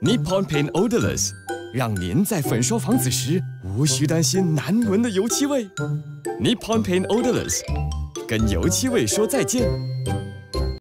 Nippon Paint Odorless，让您在粉刷房子时无需担心难闻的油漆味。Nippon Paint Odorless，跟油漆味说再见。